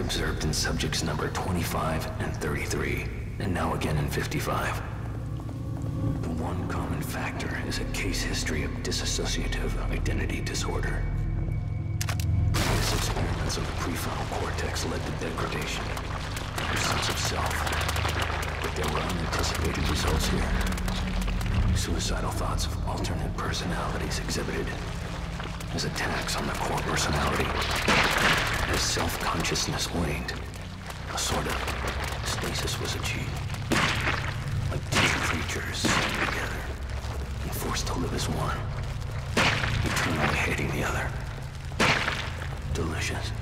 observed in subjects number 25 and 33, and now again in 55. The one common factor is a case history of dissociative identity disorder. Previous experiments of the prefrontal cortex led to degradation, a sense of self. But there were unanticipated results here. Suicidal thoughts of alternate personalities exhibited as attacks on the core personality. As self-consciousness waned, a sort of stasis was achieved. Like two creatures together and forced to live as one, eternally hating the other. Delicious.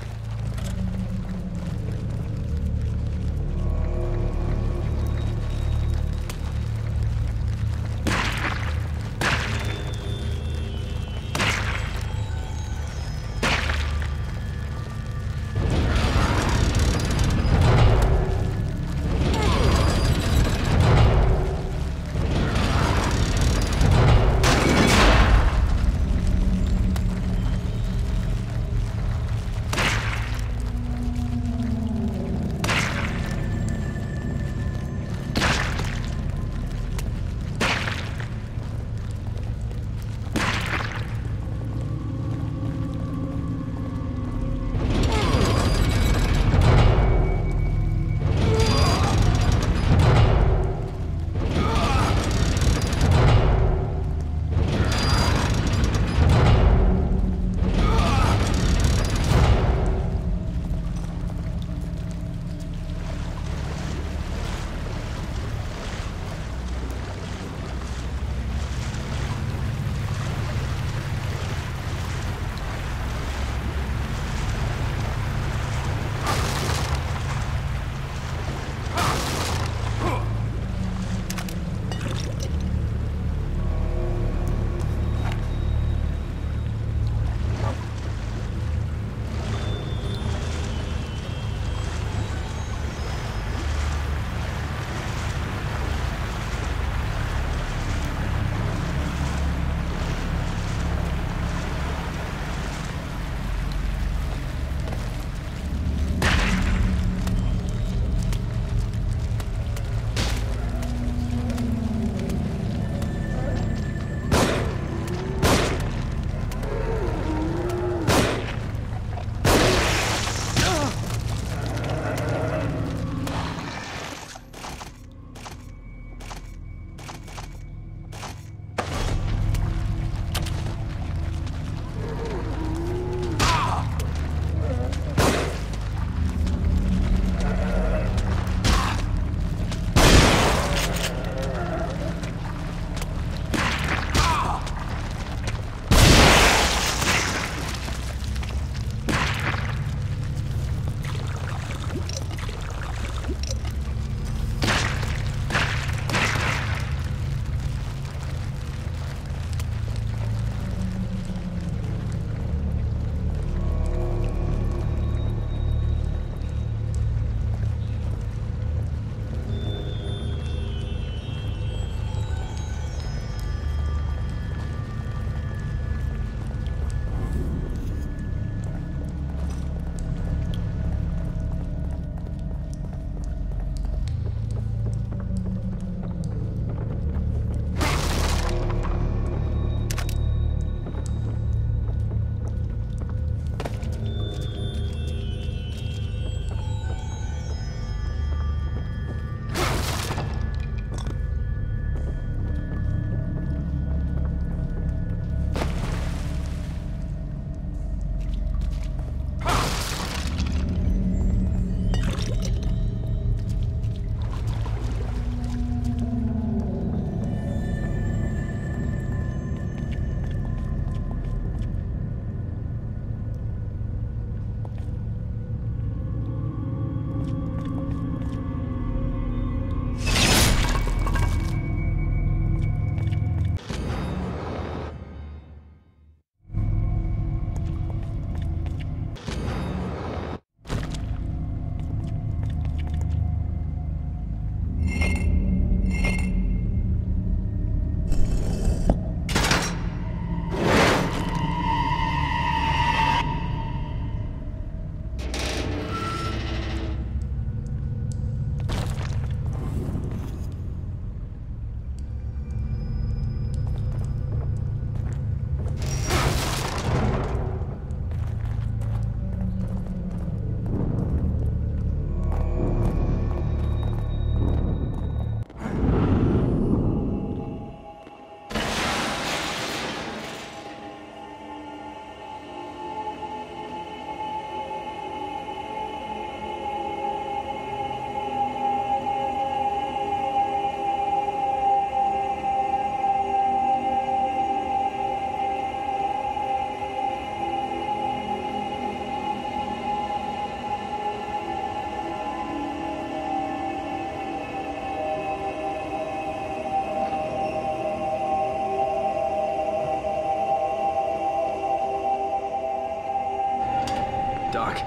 Doc.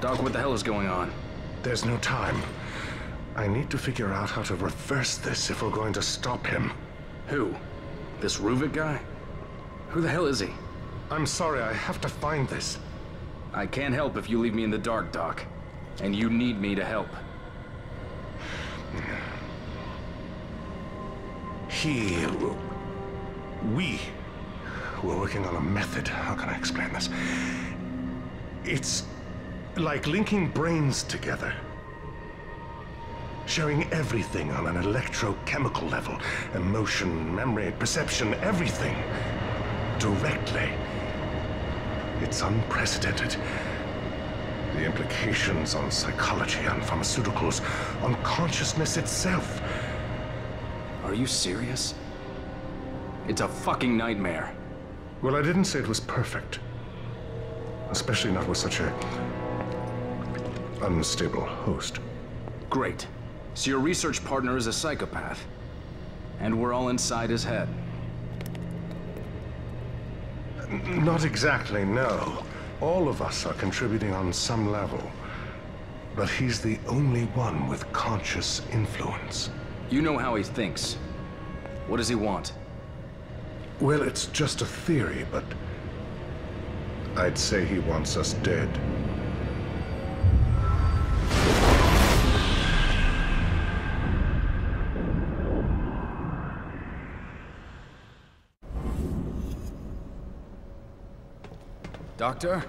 Doc, what the hell is going on? There's no time. I need to figure out how to reverse this if we're going to stop him. Who? This Ruvik guy? Who the hell is he? I'm sorry, I have to find this. I can't help if you leave me in the dark, Doc. And you need me to help. He... We... We're working on a method. How can I explain this? It's like linking brains together. Sharing everything on an electrochemical level. Emotion, memory, perception, everything. Directly. It's unprecedented. The implications on psychology, on pharmaceuticals, on consciousness itself. Are you serious? It's a fucking nightmare. Well, I didn't say it was perfect. Especially not with such a... unstable host. Great. So your research partner is a psychopath. And we're all inside his head. N not exactly, no. All of us are contributing on some level. But he's the only one with conscious influence. You know how he thinks. What does he want? Well, it's just a theory, but... I'd say he wants us dead. Doctor?